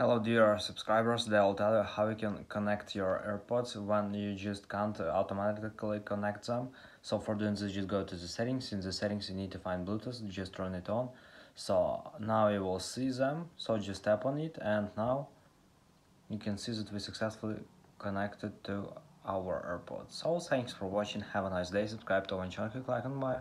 Hello dear subscribers, they'll tell you how you can connect your AirPods when you just can't automatically connect them. So for doing this just go to the settings, in the settings you need to find Bluetooth, just turn it on. So now you will see them, so just tap on it and now you can see that we successfully connected to our AirPods. So thanks for watching, have a nice day, subscribe to our channel, click like and bye.